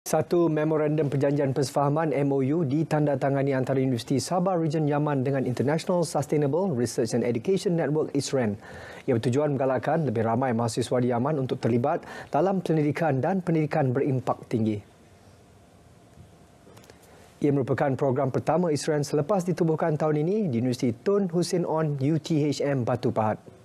Satu memorandum perjanjian persefahaman MOU ditandatangani antara Universiti Sabah Region Yaman dengan International Sustainable Research and Education Network ISREN. Ia bertujuan menggalakkan lebih ramai mahasiswa di Yaman untuk terlibat dalam pendidikan dan pendidikan berimpak tinggi. Ia merupakan program pertama ISREN selepas ditubuhkan tahun ini di Universiti Tun Hussein On UTHM Batu Pahat.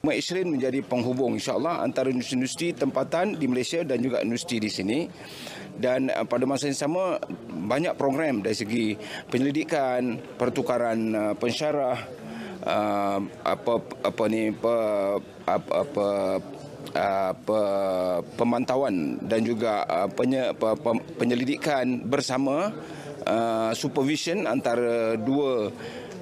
Mak Isrin menjadi penghubung insyaAllah antara universiti-universiti tempatan di Malaysia dan juga universiti di sini. Dan uh, pada masa yang sama, banyak program dari segi penyelidikan, pertukaran uh, pensyarah, uh, apa apa ni apa apa, apa apa pemantauan dan juga penye, penyelidikan bersama uh, supervision antara dua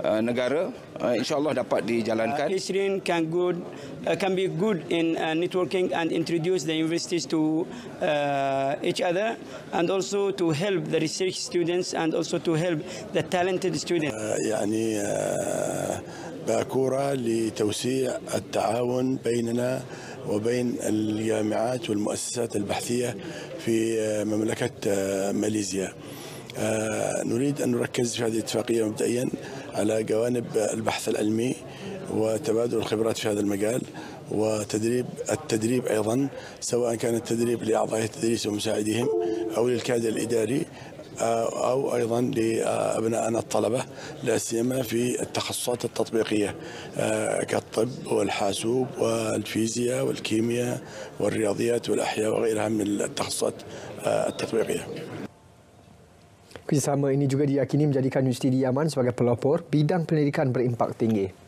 uh, negara uh, insyaallah dapat dijalankan. Uh, ISRIN can good uh, can be good in uh, networking and introduce the universities to uh, each other and also to help the research students and also to help the talented students. Uh, يعني باكوره لتوسيع التعاون بيننا وبين الجامعات والمؤسسات البحثيه في مملكه ماليزيا. نريد أن نركز في هذه الاتفاقيه مبدئيا على جوانب البحث العلمي وتبادل الخبرات في هذا المجال وتدريب التدريب أيضا سواء كان التدريب لأعضاء التدريس ومساعديهم أو للكادر الإداري أو أيضا لابنائنا الطلبة لا سيما في التخصصات التطبيقية كالطب والحاسوب والفيزياء والكيمياء والرياضيات والأحياء وغيرها من التخصصات التطبيقية. Kerjasama ini juga diyakini menjadikan Universiti Yaman sebagai pelopor bidang pendidikan berimpak tinggi.